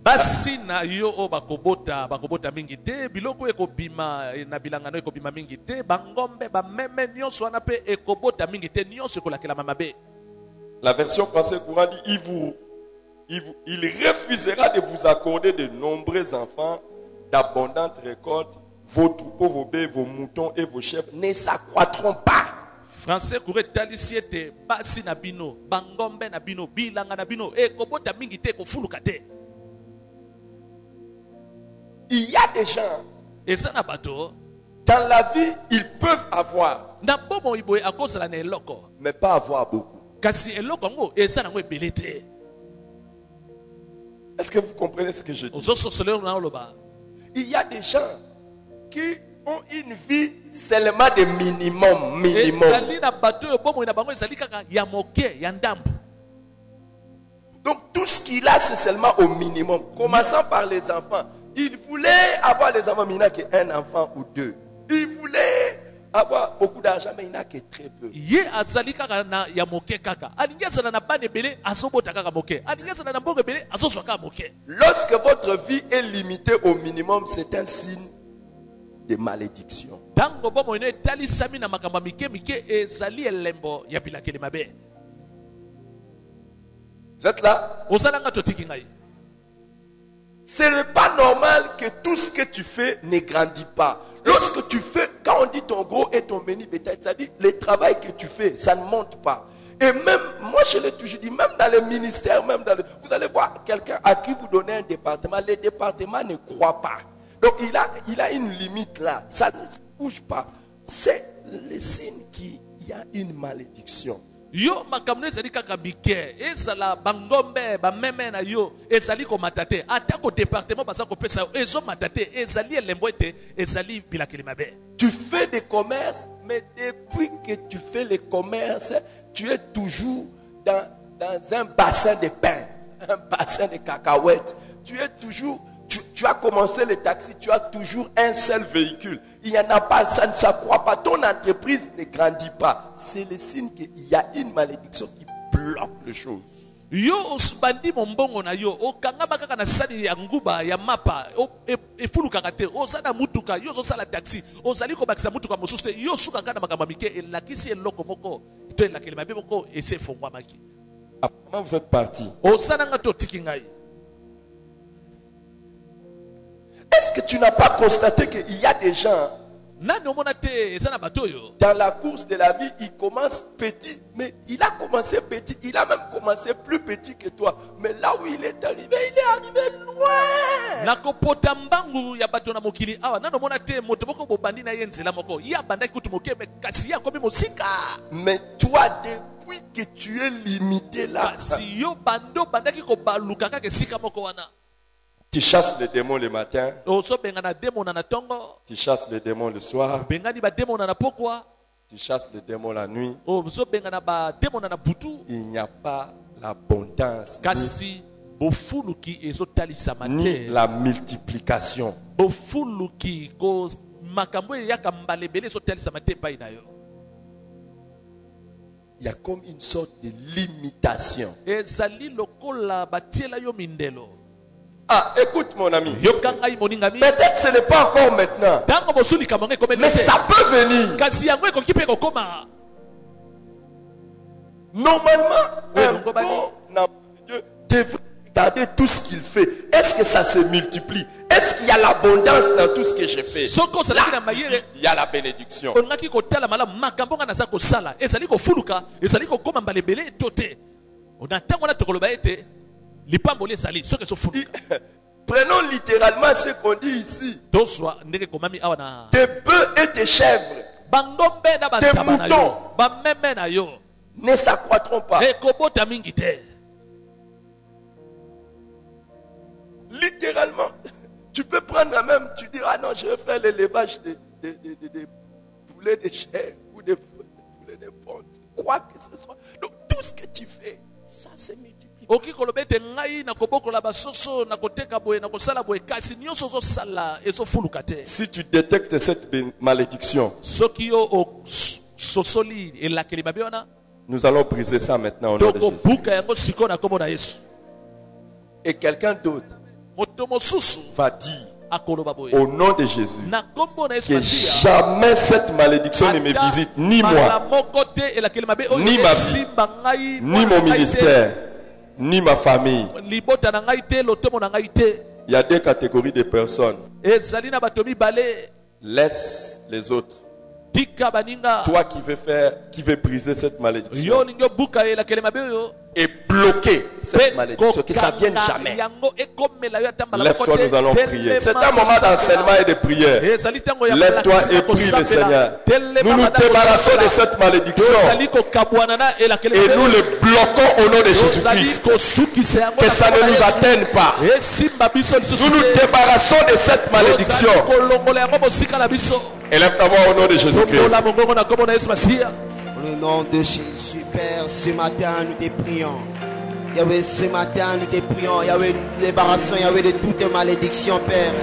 Basi. Na yo oyo bakobota bakobota mingi te biloko ekobima eh, na bilangano ekobima mingi te bangombe bameme nyonso wana mpe ekobota mingi te nyonso ekolakelama mabe. La version française courant dit, il, vous, il, vous- il refusera de vous accorder de nombreux enfants, d'abondantes récoltes, vos troupeaux, vos bœufs, vos moutons et vos chèvres ne s'accroîtront pas. français kuro etalisi ete basi na bino bangombe na bino bilanga na bino ekobota mingi te ekofuluka te Il y a des gens, dans la vie, ils peuvent avoir, mais pas avoir beaucoup. Est-ce que vous comprenez ce que je dis? Il y a des gens qui ont une vie seulement de minimum, minimum. Donc tout ce qu'il a, c'est seulement au minimum. Commençant par les enfants. Il voulait avoir les enfants, mais il n'a qu'un enfant ou deux. Il voulait avoir beaucoup d'argent, mais il n'a que très peu. Lorsque votre vie est limitée au minimum, c'est un signe de malédiction. Vous êtes là? Ce n'est pas normal que tout ce que tu fais ne grandit pas. Lorsque tu fais, quand on dit ton gros et ton béni bétail, c'est-à-dire le travail que tu fais, ça ne monte pas. Et même, moi je l'ai toujours dit, même dans les ministères, même dans le, vous allez voir quelqu'un à qui vous donnez un département, le département ne croit pas. Donc il a, il a une limite là, ça ne bouge pas. C'est le signe qu'il y a une malédiction. Yo makambo ezali kaka bike. Ezala bangombe bameme na yo. Ezali komata te. Atako departement baza kopesa yo. Ezomata te. Ezali elembo ete ezali bilakeli mabe. Tu fais des commerces, mais depuis que tu fais les commerces, tu es toujours dans, dans un bassin de pain, un bassin de cacahuètes. Tu es toujours, tu, as commencé le taxi, tu as toujours un seul véhicule. Il n'y en a pas, ça ne s'accroît pas. Ton entreprise ne grandit pas. C'est le signe qu'il y a une malédiction qui bloque les choses. yo os- bandi mombongo na yo okangama kaka na sani ya nguba ya mapa e- efulukaka te oza na mutuka yo ozosala taxi ozali kobakisa mutuka mosusu te yo osuka kaka na makambo ya mike elakisi eloko moko to elakeli mabe moko esi efongwamaki Comment vous êtes parti? Oza nanga to otiki ngai Est-ce que tu n'as pas constaté qu'il y a des gens dans la course de la vie, il commence petit, mais il a commencé petit, il a même commencé plus petit que toi. Mais là où il est arrivé, il est arrivé loin. Mais toi, depuis que tu es limité là, tu chasses les démons le matin, tu chasses les démons le soir, tu chasses les démons la nuit. Il n'y a pas l'abondance, ni, la multiplication. Il y a comme une sorte de limitation. Ah, écoute mon ami. Peut-être ce n'est pas encore maintenant, mais ça peut venir. Normalement, un bon de Dieu devrait regarder tout ce qu'il fait. Est-ce que ça se multiplie? Est-ce qu'il y a l'abondance dans tout ce que na mayele Il y a la bénédiction. Prenons littéralement ce qu'on dit ici. Tes bœufs et tes chèvres yo moutons. ne s'accroîtront pas. Littéralement, tu peux prendre la même, tu dis, ah non, je vais faire l'élevage des de, de, de- de poulets de chair ou des poulets de ponte. Quoi que ce soit. Donc tout ce que tu fais, ça se multiplie. Okoki koloba ete ngai nakobokola basoso nakoteka boye nakosala boye kasi nyonso ozosala ezofuluka te. Si tu détectes cette malédiction, soki yo ososoli elakeli mabe wana nous allons briser ça maintenant au nom de Jésus. Et quelqu'un d'autre va dire au nom de Jésus que jamais cette malédiction ne me visite, ni moi, Ni ma vie, ni mon ministère, ni ma famille. Il y a deux catégories de personnes. Laisse les autres. Toi qui veux faire, qui veux briser cette malédiction et bloquer cette malédiction, que ça vienne jamais. Lève-toi, nous allons prier. C'est un moment d'enseignement et de prière. ya Lève-toi et prie le. Seigneur. Nous nous débarrassons de cette malédiction et nous le bloquons au nom de Jésus-Christ. Que ça ne nous atteigne pas. lisusu Nous nous débarrassons de cette malédiction. Élève ta voix au nom de Jésus-Christ. Au nom de Jésus, Père, ce matin, nous te prions. Yahweh, ce matin, nous te prions. Yahweh, nous débarrassons, Yahweh, de toute malédiction, Père.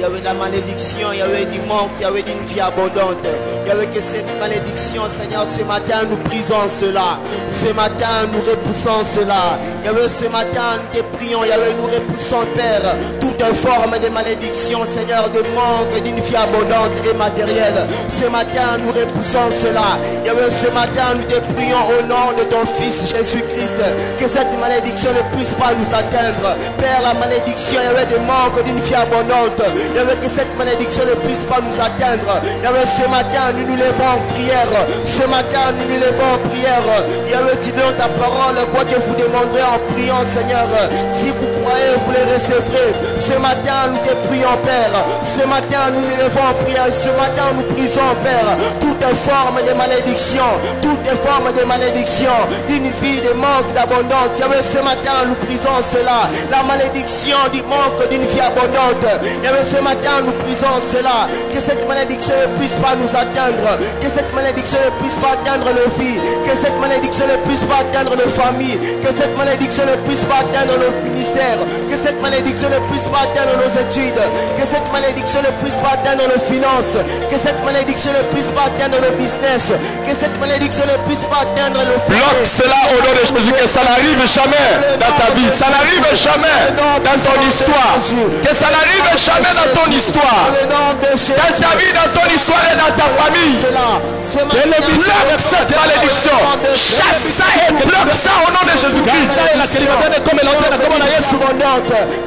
Yahweh, de la malédiction, Yahweh, du manque, Yahweh, d'une vie abondante. Yahweh, que cette malédiction, Seigneur, ce matin, nous brisons cela. Ce matin, nous repoussons cela. Yahweh, ce matin, nous te prions. Yahweh, nous repoussons, Père, toute forme de malédiction, Seigneur, de manque d'une vie abondante et matérielle. Ce matin, nous repoussons cela. Yahweh, ce matin, nous te prions au nom de ton Fils Jésus-Christ. Que cette malédiction ne puisse pas nous atteindre. Père, la malédiction, Yahweh, de manque d'une vie abondante. Yahweh, que cette malédiction ne puisse pas nous atteindre. Ce matin, nous nous levons en prière. Ce matin, nous nous levons en prière. Yahweh, tu donnes ta parole, quoi que vous demanderez en priant, Seigneur. Si vous croyez, vous les recevrez. Ce matin, nous te prions, Père. Ce matin, nous nous levons en prière. Ce matin, nous prisons, Père, toute forme de malédiction, toute forme de malédiction, d'une vie de manque d'abondance. Yahweh, ce matin, nous prisons cela. La malédiction du manque d'une vie abondante. Yahweh, ce matin, nous prisons cela. Que cette malédiction ne puisse pas nous atteindre. Que cette malédiction ne puisse pas atteindre nos vies. Que cette malédiction ne puisse pas atteindre nos familles. Que cette malédiction ne puisse pas atteindre nos ministères. Que cette malédiction ne puisse pas atteindre nos études. Que cette malédiction ne puisse pas atteindre nos finances. Que cette malédiction ne puisse pas atteindre nos business. Que cette malédiction ne puisse pas atteindre nos Bloque cela au nom de Jésus. Que ça n'arrive jamais dans ta vie. Ça n'arrive jamais dans ton histoire. Que ça n'arrive jamais dans ton histoire. Dans le nom de Jésus. Dans ta vie, dans ton histoire et dans ta famille. Bloque cette malédiction. Chasse ça et bloque ça au nom de Jésus-Christ.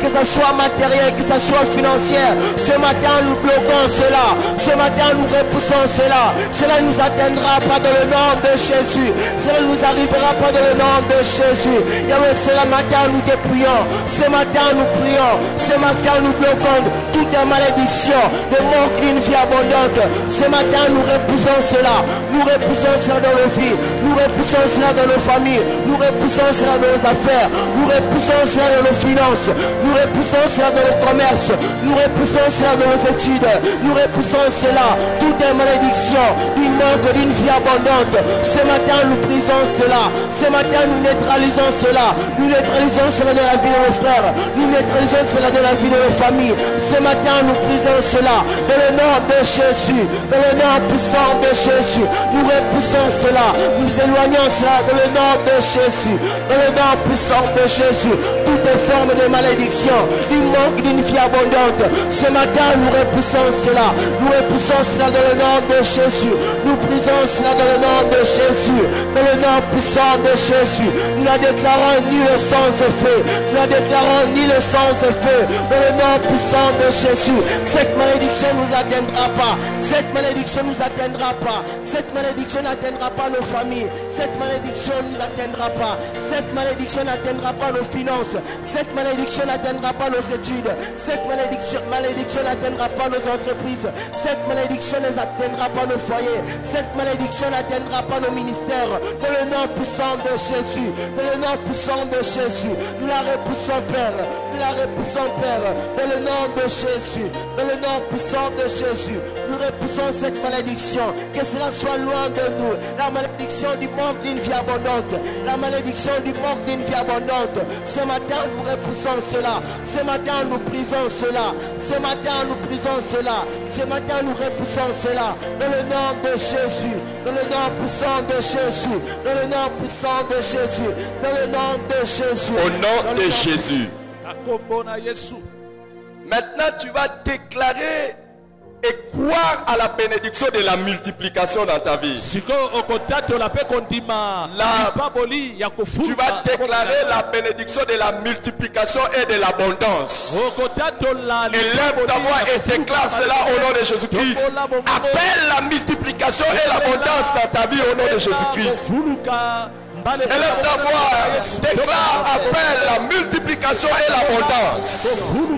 que ce soit matériel, que ce soit financière. Ce matin, nous bloquons cela. Ce matin, nous repoussons cela. Cela ne nous atteindra pas dans le nom de Jésus. Cela ne nous arrivera pas dans le nom de Jésus. Yahweh, ce matin, nous prions. Ce matin, nous prions. Ce matin, nous bloquons toute malédiction de manque d'une vie abondante. Ce matin, nous repoussons cela. Nous repoussons cela dans nos vies. Nous repoussons cela dans nos familles. Nous repoussons cela dans nos affaires. Nous repoussons cela dans nos finances. Nous repoussons cela dans le commerce. Nous repoussons cela dans nos études. Nous repoussons cela. Toute malédiction d'une manque d'une vie abondante. Ce matin, nous brisons cela. Ce matin, nous neutralisons cela. Nous neutralisons cela dans la vie de nos frères. Nous neutralisons cela dans la vie de nos familles. Ce matin, nous brisons cela. Dans le nom de Jésus. Dans le nom puissant de Jésus. Nous repoussons cela. Nous éloignons cela dans le nom de Jésus. Dans le nom puissant de Jésus. Toute forme de malédiction, du manque d'une vie abondante. Ce matin, nous repoussons cela. Nous repoussons cela dans le nom de Jésus. Nous brisons cela dans le nom de Jésus. Dans le nom puissant de Jésus. Nous la déclarons ni le sans effet. Nous la déclarons ni le sans effet. Dans le nom puissant de Jésus. Cette malédiction nous atteindra pas. Cette malédiction nous atteindra pas. Cette malédiction n'atteindra pas nos familles. Cette malédiction nous atteindra pas. Cette malédiction n'atteindra pas nos finances. Cette malédiction n'atteindra pas nos études. Cette malédiction, malédiction n'atteindra pas nos entreprises. Cette malédiction ne atteindra pas nos foyers. Cette malédiction n'atteindra pas nos ministères. Dans le nom puissant de Jésus. Dans le nom puissant de Jésus. Nous la repoussons, Père. Nous la repoussons, Père. Dans le nom de Jésus. Dans le nom puissant de Jésus. Nous repoussons cette malédiction. Que cela soit loin de nous. La malédiction du manque d'une vie abondante. La malédiction du manque d'une vie abondante. Ce matin, nous repoussons cela. Ce matin, nous brisons cela. Ce matin, nous brisons cela. Ce matin, nous repoussons cela. Dans le nom de Jésus. Dans le nom puissant de Jésus. Dans le nom puissant de Jésus. Dans le nom de Jésus. Au nom de Jésus. Maintenant, tu vas déclarer et croire à la bénédiction de la multiplication dans ta vie. Tu vas déclarer la bénédiction de la multiplication et de l'abondance. Élève ta voix et déclare cela au nom de Jésus-Christ. Appelle la multiplication et l'abondance dans ta vie au nom de Jésus-Christ. Élève ta voix, déclare, appelle la multiplication et l'abondance. Nous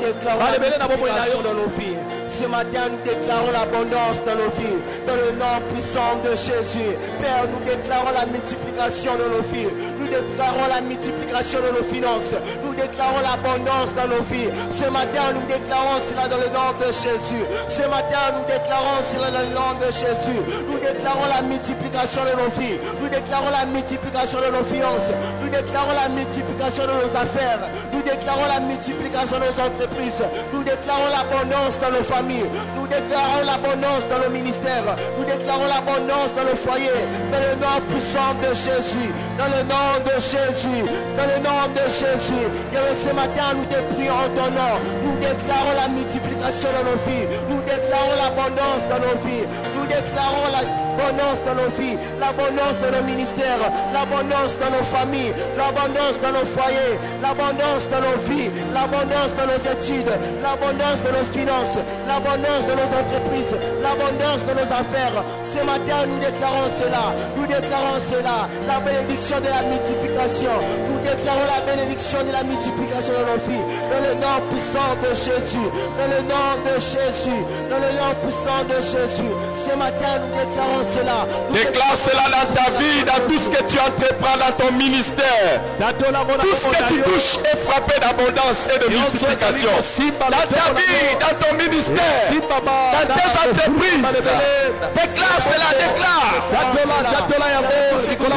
déclarons la dans nos vies. Ce matin, nous déclarons l'abondance dans nos vies. Dans le nom puissant de Jésus. Père, nous déclarons la multiplication dans nos vies. Nous déclarons la multiplication de nos finances. Nous déclarons l'abondance dans nos vies. Ce matin, nous déclarons cela dans le nom de Jésus. Ce matin, nous déclarons cela dans le nom de Jésus. Nous déclarons la multiplication de nos vies. Nous déclarons la multiplication de nos finances. Nous déclarons la multiplication de nos affaires. Nous déclarons la multiplication de nos entreprises. Nous déclarons l'abondance dans nos familles. Nous déclarons l'abondance dans nos ministères. Nous déclarons l'abondance dans nos foyers. Dans le nom puissant de Jésus. Dans le nom de Jésus. Dans le nom de Jésus. Et ce matin, nous te prions en ton nom. Nous déclarons la multiplication dans nos vies. Nous déclarons l'abondance dans nos vies. Nous déclarons l'abondance dans nos vies. L'abondance dans nos ministères. L'abondance dans nos familles. L'abondance dans nos foyers. L'abondance dans nos vies. L'abondance dans nos études. L'abondance dans nos finances. L'abondance dans nos entreprises. L'abondance dans nos affaires. Ce matin, nous déclarons cela. Nous déclarons cela. La bénédiction de la multiplication. Nous déclarons la bénédiction de la multiplication dans nos vies. Dans le nom puissant de Jésus. Dans le nom de Jésus. Dans le nom puissant de Jésus. Ce matin, nous déclarons cela. Déclare cela dans ta vie, dans tout ce que tu entreprends dans ton ministère. Tout ce que tu touches est frappé d'abondance et de multiplication. Dans ta vie, dans ton ministère, dans tes entreprises. Déclare cela, déclare.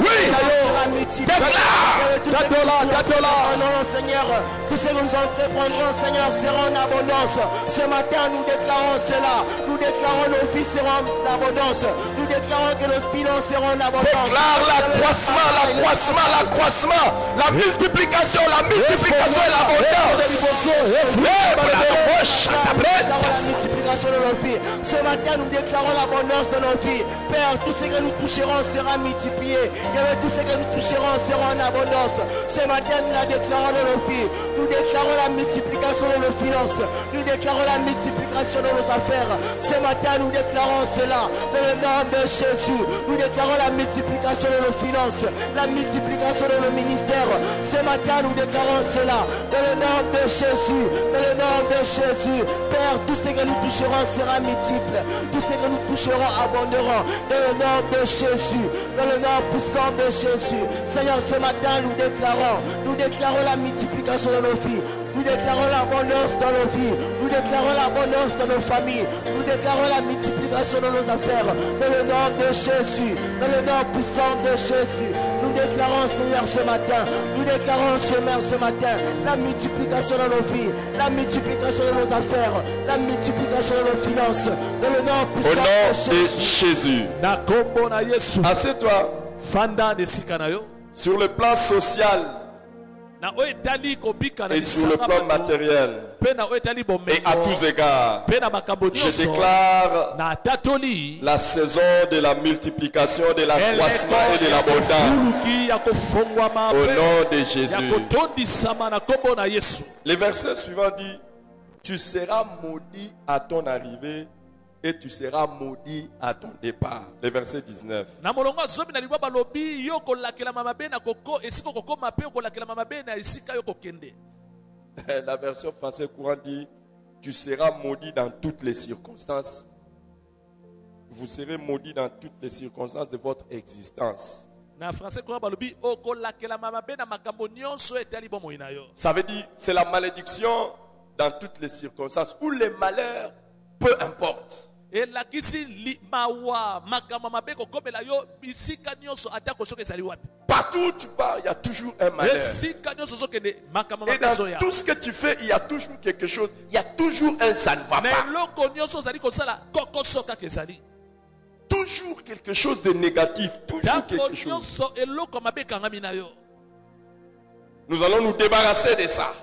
Oui. Déclare. Seigneur, tous ceux que nous entreprendrons, Seigneur, seront en abondance. Ce matin, nous déclarons cela. Nous déclarons nos vies seront en abondance. Nous déclarons que nos finances seront en abondance. Déclare l'accroissement, l'accroissement, l'accroissement, la multiplication, la multiplication et l'abondance. Déclarons la multiplication de nos vies. Ce matin, nous déclarons l'abondance de nos vies. Père, tout ce que nous toucherons sera multiplié. Et tout ce que nous toucherons sera en abondance. Ce matin, nous la déclarons de nos vies. Nous déclarons la multiplication de nos finances. Nous déclarons la multiplication de nos affaires. Ce matin, nous déclarons cela dans le nom de Jésus. Nous déclarons la multiplication de nos finances, la multiplication de nos ministères. Ce matin, nous déclarons cela dans le nom de Jésus. Dans le nom de Jésus. Père, tout ce que nous toucherons sera multiple. Tout ce que nous toucherons abonderont dans le nom de Jésus. Dans le nom puissant de Jésus. Seigneur, ce matin, nous déclarons, nous déclarons la multiplication de nos vies. Nous déclarons l'abondance dans nos vies. Nous déclarons l'abondance dans nos familles. Nous déclarons la multiplication de nos affaires. Dans le nom de Jésus. Dans le nom puissant de Jésus. Nous déclarons, Seigneur, ce matin. Nous déclarons, Seigneur, ce matin. La multiplication de nos vies. La multiplication de nos affaires. La multiplication de nos finances. Dans le nom Au puissant nom de de Jésus. Jésus. na yesu Assieds-toi sur le plan social et sur le plan matériel et à tous égards. Je déclare la saison de la multiplication, de l'accroissement et de l'abondance. Au nom de Jésus. Le verset suivant dit, tu seras maudit à ton arrivée et tu seras maudit à ton départ. Le verset 19. na molongo ya zomi na libwa balobi yo kolakelama mabe na koko esika okokoma mpe okolakelama mabe na esika yo kokende La version française courant dit, tu seras maudit dans toutes les circonstances. Vous serez maudit dans toutes les circonstances de votre existence. Ça veut dire, c'est la malédiction dans toutes les circonstances ou les malheurs, peu importe. Elakisi li- mawa makambo mabe kokomela yo bisika nyonso atako soki ezali wapi? Partout où tu pars, il y a toujours un malheur. Et dans tout ce que tu fais, il y a toujours quelque chose. Il y a toujours un ça ne va pas. Toujours quelque chose de négatif. Toujours quelque chose. Nous allons nous débarrasser de ça.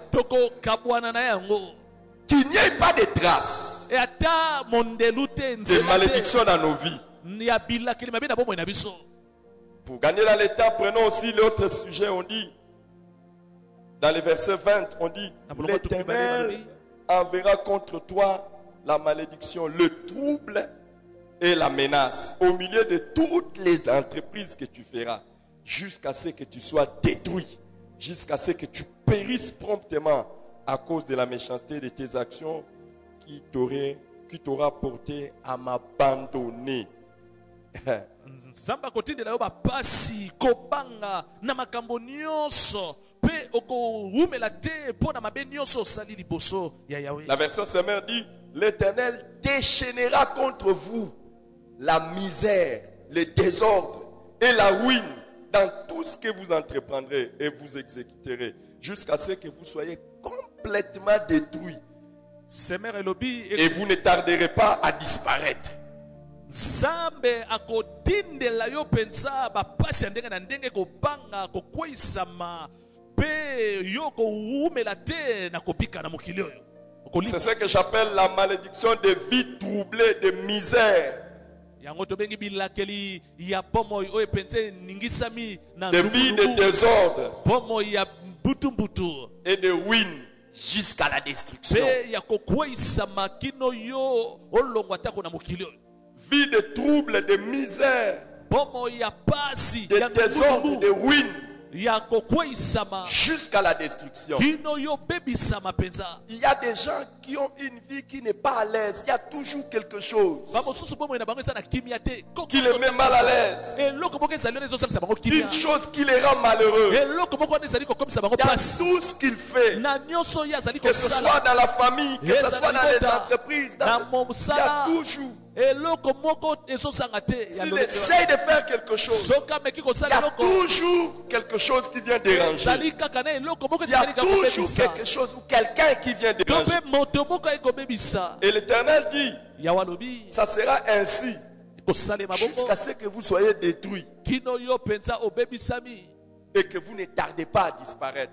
Qu'il n'y ait pas de traces. E ata mondelu te de nzela malédiction dans nos vies. Pour gagner dans temps, prenons aussi l'autre sujet. On dit, dans le verset 20, on dit, bale l'Éternel enverra contre toi la malédiction, le trouble et la menace au milieu de toutes les entreprises que tu feras, jusqu'à ce que tu sois détruit, jusqu'à ce que tu périsses promptement à cause de la méchanceté de tes actions qui qui t'aura porté à m'abandonner. nzambe akotindela yo bapasi kobanga na makambo nyonso mpe okowumela te mpo na mabe nyonso osali liboso ya yawe La version Semeur dit L'Éternel déchaînera contre vous la misère, le désordre et la ruine dans tout ce que vous entreprendrez et vous exécuterez, jusqu'à ce que vous soyez complètement détruits et vous ne tarderez pas à disparaître. nzambe akotindela yo mpenza bapasi ya ndenge na ndenge kobanga kokweyisama mpe yo kowumela te na kobika na mokili oyo. C'est ce que j'appelle la malédiction de vie troublée, de misère, de vie de désordre. Et de ruine jusqu'à la destruction. Vie de trouble, de misère, de désordre, de nzungunungu ruine. ya kokweyisama jusqu'à la destruction. Il y a des gens qui ont une vie qui n'est pas à l'aise. Il y a toujours quelque chose qui les met mal à l'aise. Une chose qui les rend malheureux. pasi tout ce qu'il fait, que ce soit dans la famille, que ce soit dans les entreprises. dans- Il y a toujours. S'il essaye de faire quelque chose, il y a toujours quelque chose qui vient déranger. Il y a toujours quelque chose ou quelqu'un qui vient déranger. Et l'Éternel dit, ça sera ainsi jusqu'à ce que vous soyez détruits. Et que vous ne tardez pas à disparaître.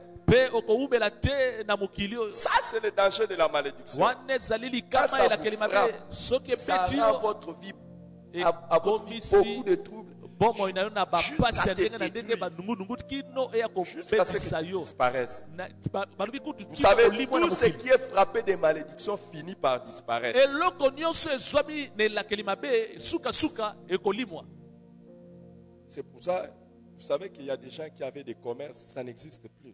Ça, c'est le danger de la malédiction. Quand ça elakeli vous frappe, Ça rend votre vie, à, à votre vie beaucoup de troubles. bomoi na yo na bapasi ya ndenge na ndenge banungunungu kino eya kobebisa yo balobi kutu Vous tika savez, kolimwa na tout ce mokili. qui est frappé des malédictions finit par disparaître. eloko nyonso ezwami na elakeli mabe sukasuka ekolimwa C'est pour ça, vous savez qu'il y a des gens qui avaient des commerces, ça n'existe plus.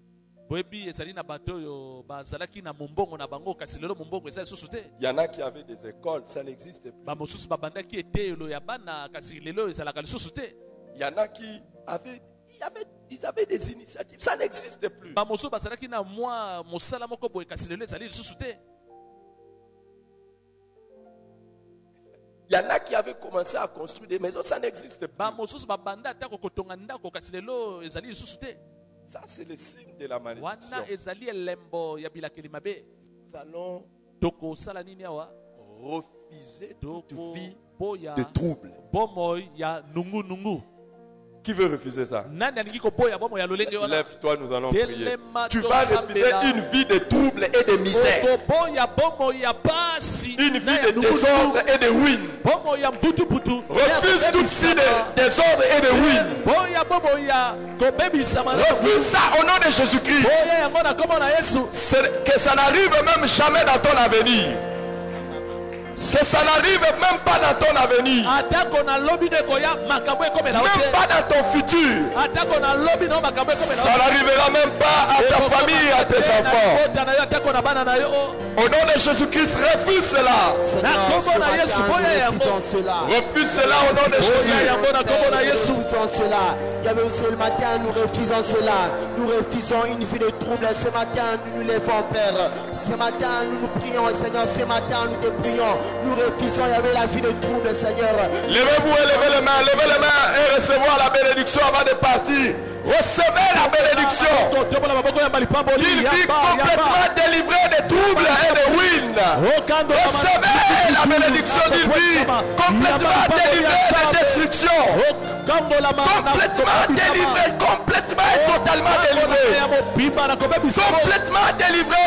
Boyebi ezali na bato oyo bazalaki na mombongo na bango kasi lelo mombongo eza lisusu te Il y en a qui avaient des écoles, ça n'existe plus. bamosusu babandaki eteyelo ya bana kasi lelo ezalaka lisusu te Il y en a qui avaient, il y avait- ils avaient des initiatives, ça n'existe plus. bamosusu bazalaki na mwa mosala moko boye kasi lelo ezali lisusu te Il y en a qui avaient commencé à construire des maisons, ça n'existe plus. Ça, c'est le signe de la malédiction. Nous allons refuser toute vie de trouble. Qui veut refuser ça? Lève-toi, nous allons prier. Tu vas refuser une vie de trouble et de misère. Une vie de désordre et de ruine. Refuse tout signe de désordre et de ruine. Refuse ça au nom de Jésus-Christ. Que ça n'arrive même jamais dans ton avenir. Que ça n'arrive même pas dans ton avenir. Même pas dans ton futur. Ça n'arrivera même pas à ta famille, à tes enfants. Au nom de Jésus-Christ, refuse cela. Ce. Refuse cela au nom de Jésus. refusons cela. Il y avait aussi le matin, nous refusons cela. Nous refusons une vie de trouble. Ce matin, nous nous levons, Père. Ce matin, nous nous prions, Seigneur. Ce matin, nous te prions. Nous refusons, avait la vie de trouble, Seigneur. Levez-vous et levez les mains, levez les mains et recevoir la bénédiction avant de partir. Recevez la bénédiction. yaba yaba complètement délivrée de troubles et de ruines. Recevez la bénédiction d'une vie complètement délivrée de destruction. okambolama Complètement délivrée, complètement et totalement nakobebisa complètement délivré.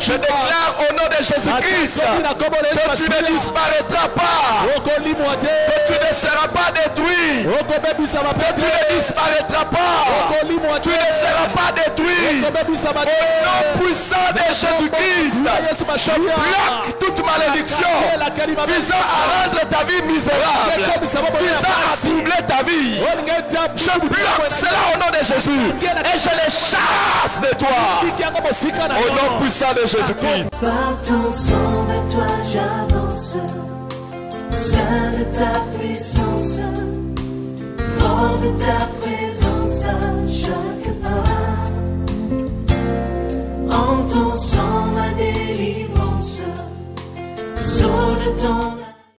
Je déclare au nom de Jésus-Christ que tu ne disparaîtras pas, que tu ne seras pas détruit, que tu ne disparaîtras pas, tu ne seras pas détruit. Au nom puissant de Jésus-Christ, je bloque toute malédiction visant à rendre ta vie misérable, visant à troubler ta vie. Je bloque cela au nom de Jésus. et je les chasse de toi. Au nom puissant de Jésus-Christ. Par ton sang vers toi j'avance, ta puissance, de ta présence à chaque pas. En ton sang ma délivrance, saut de ton